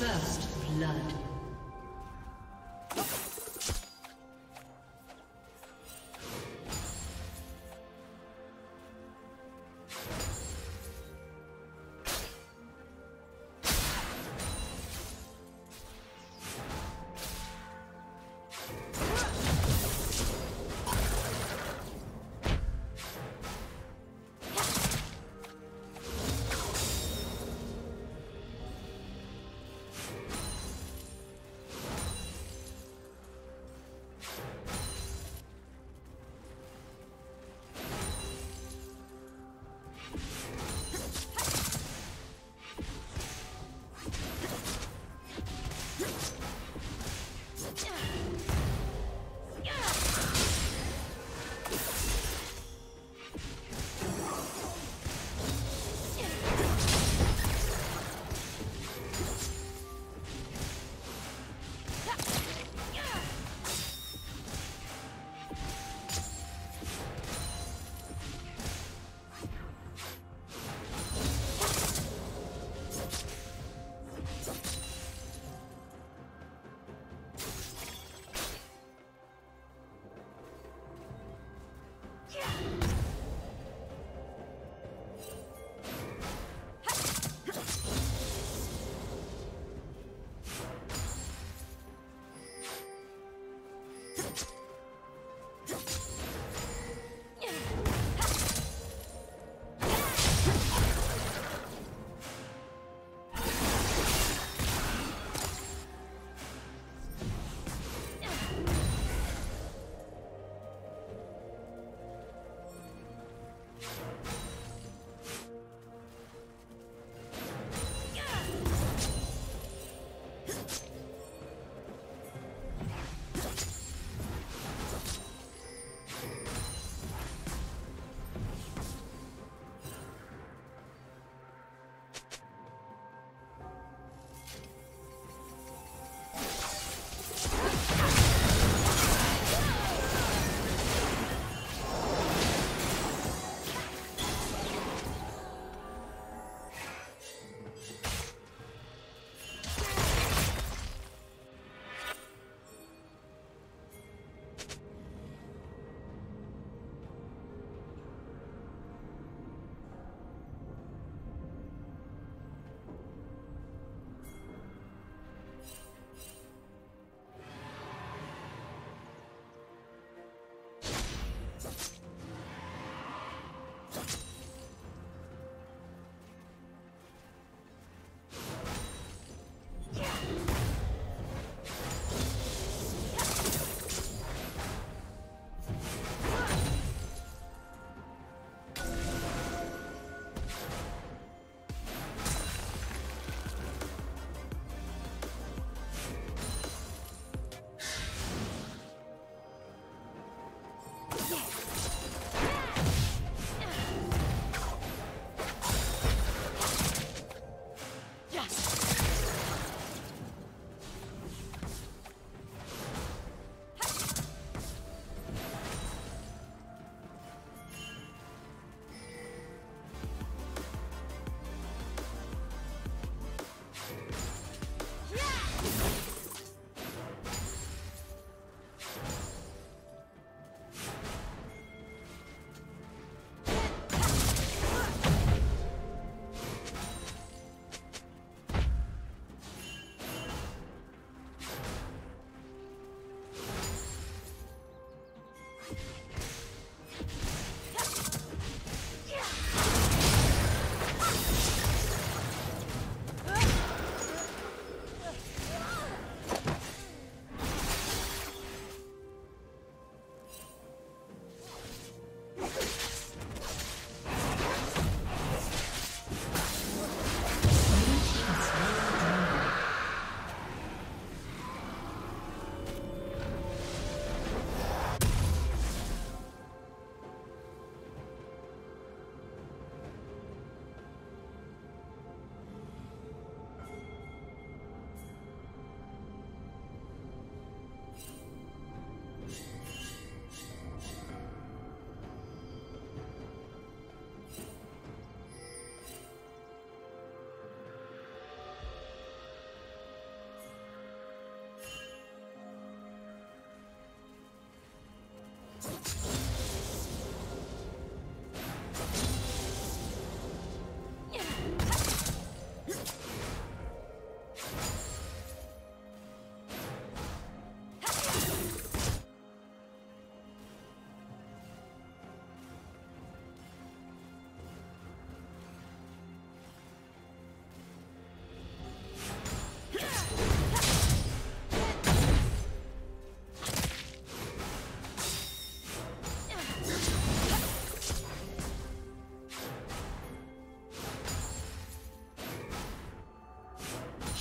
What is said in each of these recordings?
First blood.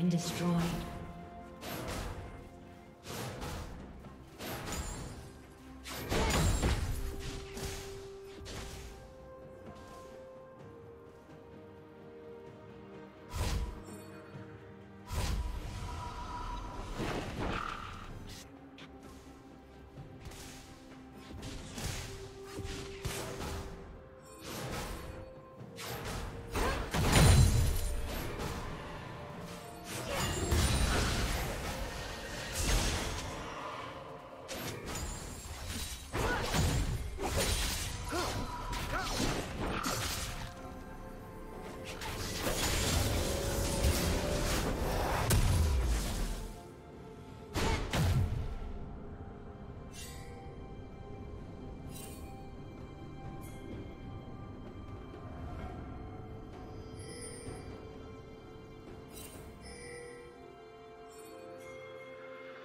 Been destroyed.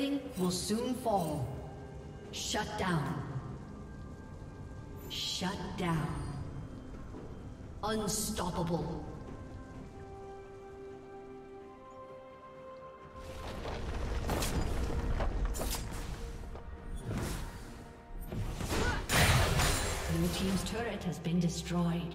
Plating will soon fall. Shut down. Shut down. Unstoppable. Blue Team's turret has been destroyed.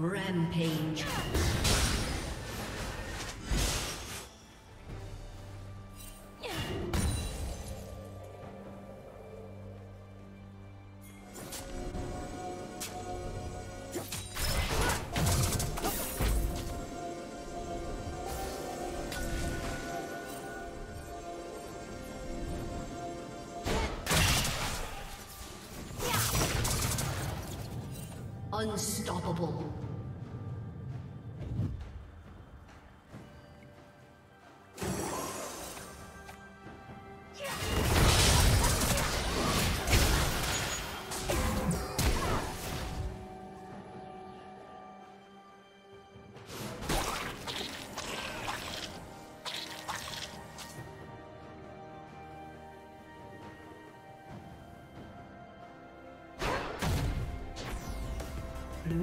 Rampage. Unstoppable.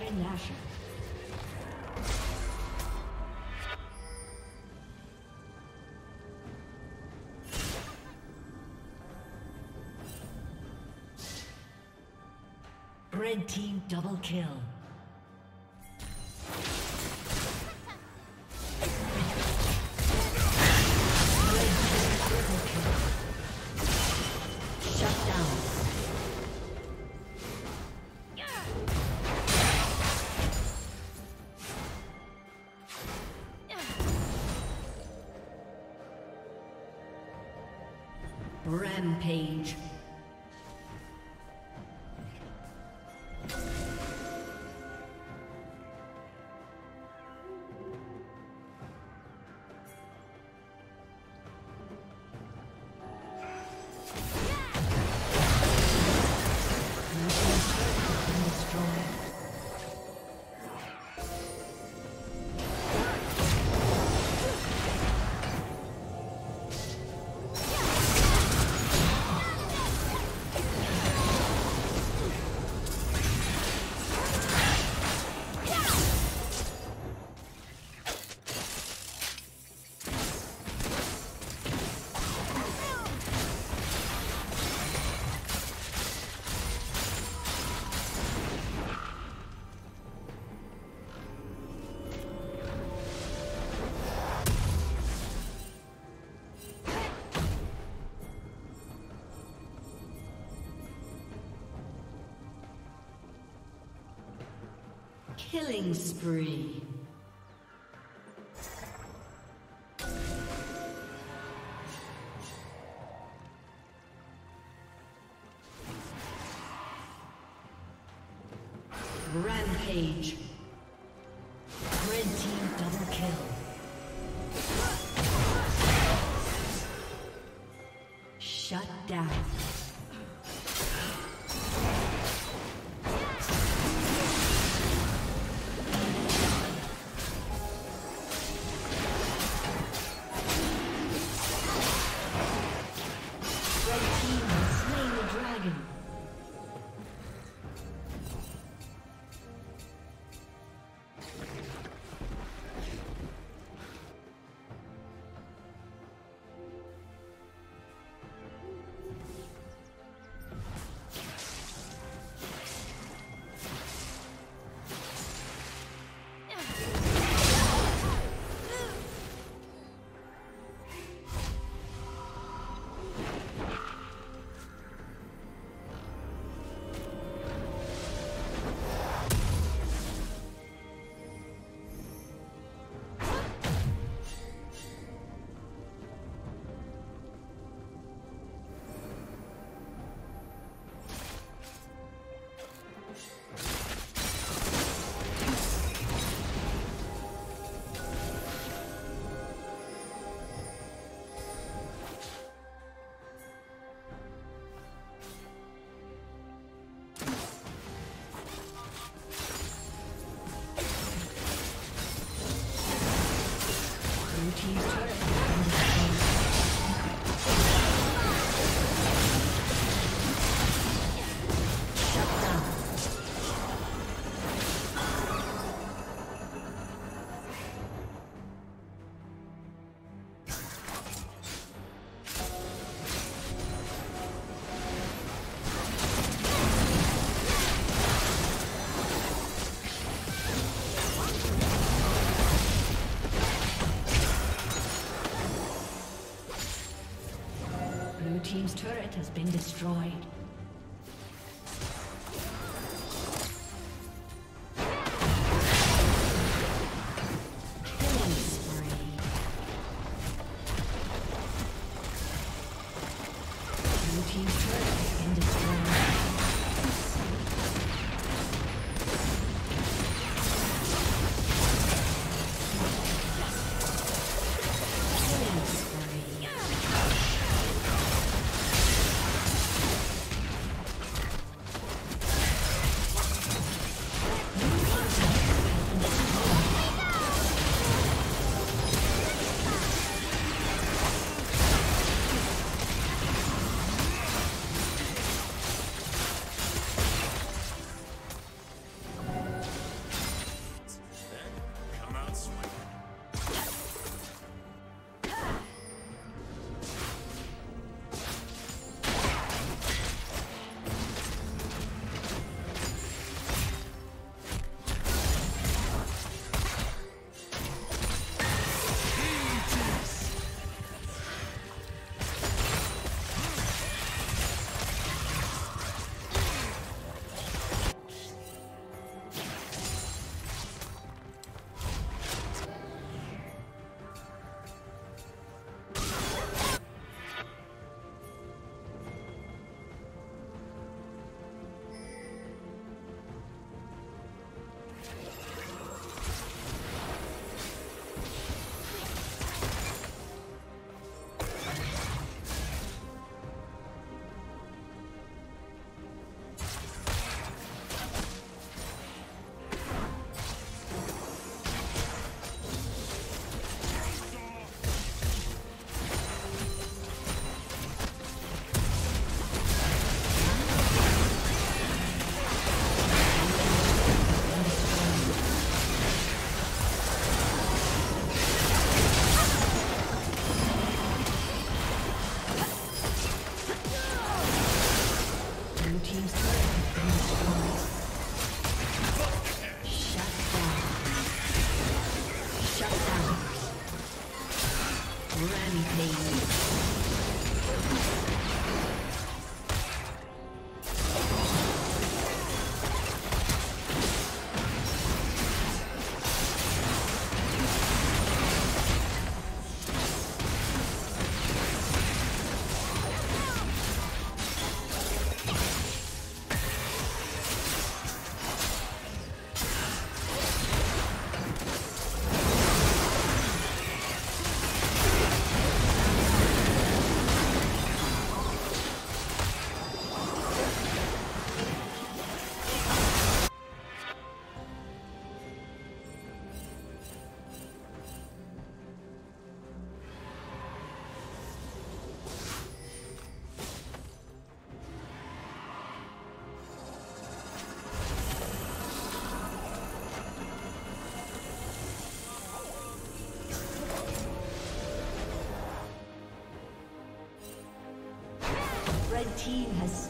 Slain Baron Nashor. Red team double kill. Rampage. Killing spree. Has been destroyed. Team has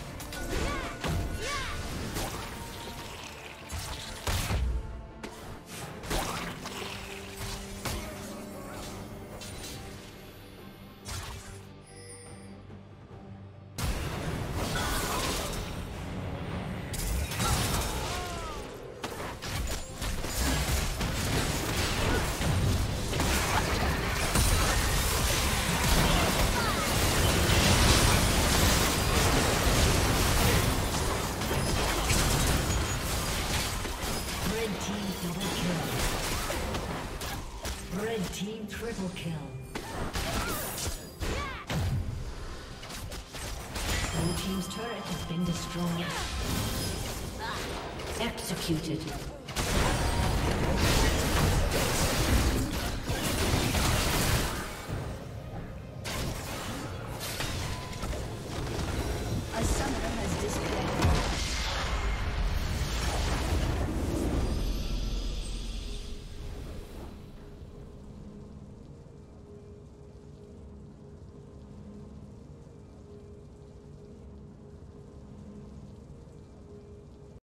Executed.